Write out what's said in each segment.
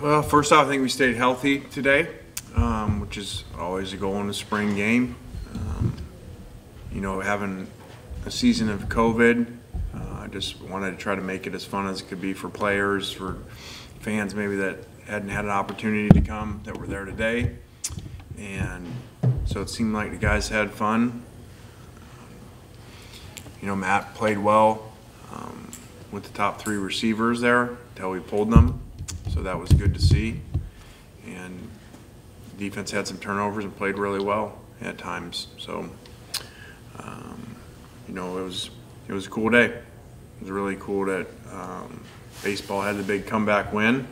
Well, first off, I think we stayed healthy today, um, which is always a goal in a spring game. Um, you know, having a season of COVID, uh, I just wanted to try to make it as fun as it could be for players, for fans maybe that hadn't had an opportunity to come that were there today. And so it seemed like the guys had fun. You know, Matt played well um, with the top three receivers there until we pulled them. So that was good to see. And defense had some turnovers and played really well at times. So, um, you know, it was it was a cool day. It was really cool that um, baseball had the big comeback win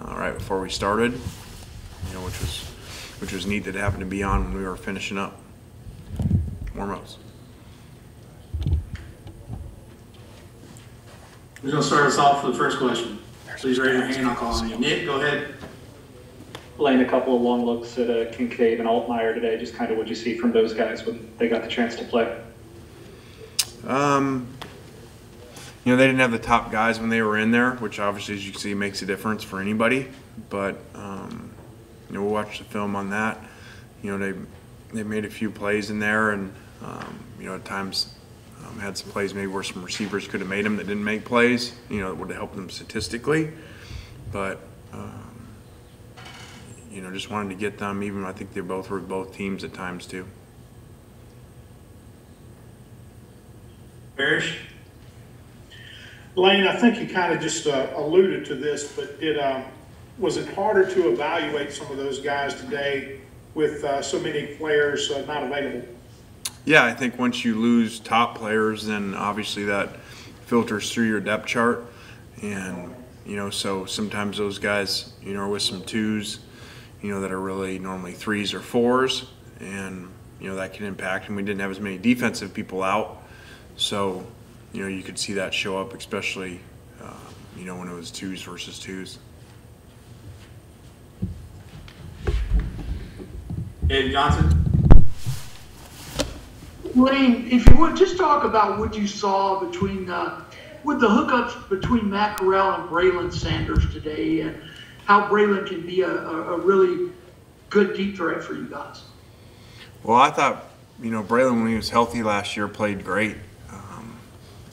uh, right before we started. You know, which was which was neat that it happened to be on when we were finishing up warm-ups. Who's gonna start us off for the first question? Please raise your hand, I'll call on you. Nick, go ahead. Lane a couple of long looks at uh, Kincaid and Altmyer today, just kind of what you see from those guys when they got the chance to play. Um, you know, they didn't have the top guys when they were in there, which obviously, as you can see, makes a difference for anybody. But um, you know, we'll watch the film on that. You know, they they made a few plays in there, and um, you know, at times um, had some plays maybe where some receivers could have made them that didn't make plays. You know, that would have helped them statistically. But um, you know, just wanted to get them. Even I think they both were both teams at times too. Parrish? Lane, I think you kind of just uh, alluded to this, but did, um, was it harder to evaluate some of those guys today with uh, so many players uh, not available? Yeah, I think once you lose top players, then obviously that filters through your depth chart. And, you know, so sometimes those guys, you know, are with some twos, you know, that are really normally threes or fours. And, you know, that can impact. And we didn't have as many defensive people out. So, you know, you could see that show up, especially, uh, you know, when it was twos versus twos. Ed Johnson? Lane, if you would, just talk about what you saw between, uh, with the hookups between Matt Corral and Braylon Sanders today, and how Braylon can be a, a, a really good deep threat for you guys. Well, I thought, you know, Braylon, when he was healthy last year, played great. Um,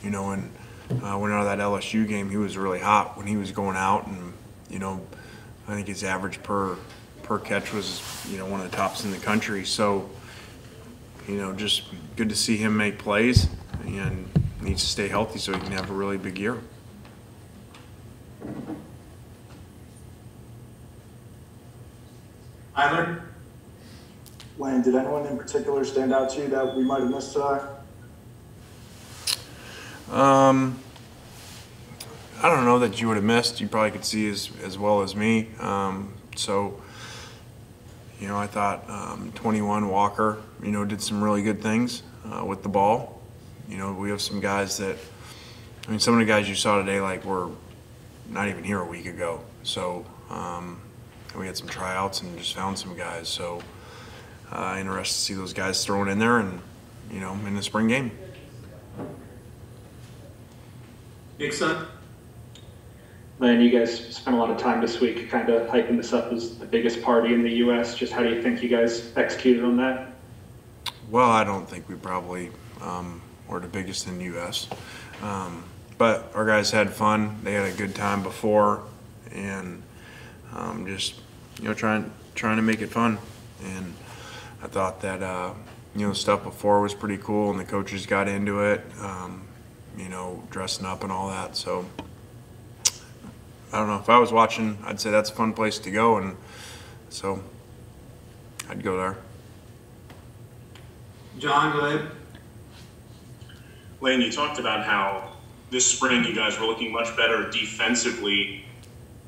you know, and uh, went out of that LSU game, he was really hot when he was going out, and you know, I think his average per per catch was, you know, one of the tops in the country. So, you know, just good to see him make plays, and needs to stay healthy so he can have a really big year. Tyler? Lane, did anyone in particular stand out to you that we might have missed today? Um, I don't know that you would have missed. You probably could see as as well as me. Um, so, you know, I thought um, 21 Walker, you know, did some really good things uh, with the ball. You know, we have some guys that, I mean, some of the guys you saw today, like, were not even here a week ago. So, um, we had some tryouts and just found some guys. So, uh, interested to see those guys thrown in there and, you know, in the spring game. Nick Son? Lane, you guys spent a lot of time this week kind of hyping this up as the biggest party in the U.S. Just how do you think you guys executed on that? Well, I don't think we probably um, were the biggest in the U.S. Um, but our guys had fun. They had a good time before, and um, just you know trying trying to make it fun. And I thought that uh, you know stuff before was pretty cool, and the coaches got into it. Um, you know, dressing up and all that. So I don't know if I was watching, I'd say that's a fun place to go, and so I'd go there. John, go ahead. Lane, you talked about how this spring you guys were looking much better defensively.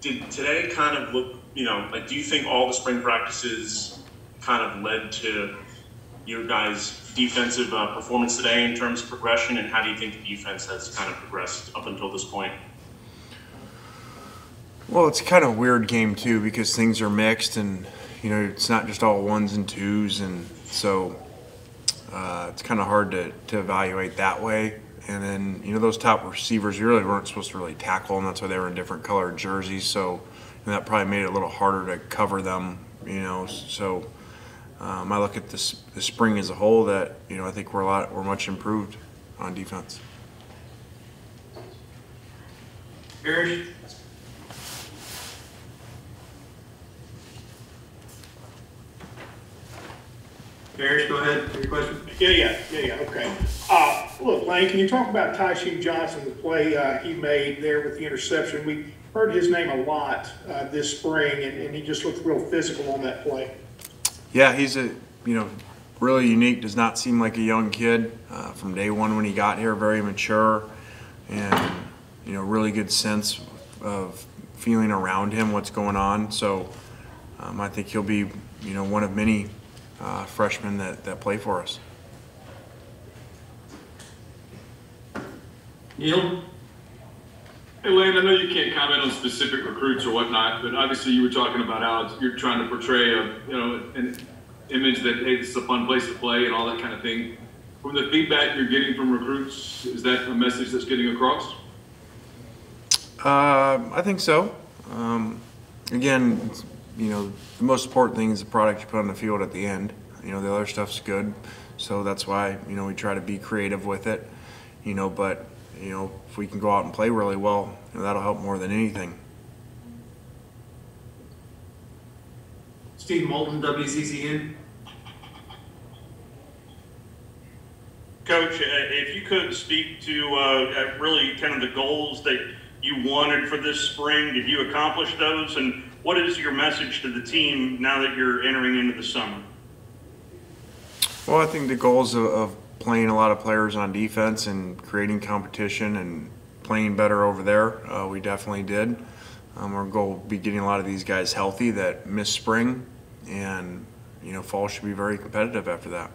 Did today kind of look, you know, like do you think all the spring practices kind of led to your guys' defensive uh, performance today in terms of progression, and how do you think the defense has kind of progressed up until this point? Well, it's kind of a weird game too because things are mixed, and you know it's not just all ones and twos, and so uh, it's kind of hard to, to evaluate that way. And then you know those top receivers, you really weren't supposed to really tackle, and that's why they were in different colored jerseys. So and that probably made it a little harder to cover them, you know, so um, I look at this, the spring as a whole that, you know, I think we're a lot, we're much improved on defense. Parrish? Parrish, go ahead, your question. Yeah, yeah, yeah, yeah, okay. Uh, look, Lane, can you talk about Tysheem Johnson, the play, uh, he made there with the interception? We heard his name a lot, uh, this spring, and, and he just looked real physical on that play. Yeah, he's a, you know, really unique, does not seem like a young kid uh, from day one when he got here, very mature and, you know, really good sense of feeling around him, what's going on. So um, I think he'll be, you know, one of many uh, freshmen that, that play for us. Neil? Hey, Lane, I know you can't comment on specific recruits or whatnot, but obviously you were talking about how you're trying to portray a, you know, an image that, hey, this is a fun place to play and all that kind of thing. From the feedback you're getting from recruits, is that a message that's getting across? Uh, I think so. Um, again, you know, the most important thing is the product you put on the field at the end. You know, the other stuff's good, so that's why you know we try to be creative with it. You know, but you know, if we can go out and play really well, you know, that'll help more than anything. Steve Moulton, WZZN. Coach, uh, if you could speak to uh, uh, really kind of the goals that you wanted for this spring, did you accomplish those? And what is your message to the team now that you're entering into the summer? Well, I think the goals of, of playing a lot of players on defense and creating competition and playing better over there, uh, we definitely did. Um, our goal will be getting a lot of these guys healthy that miss spring, and you know, fall should be very competitive after that.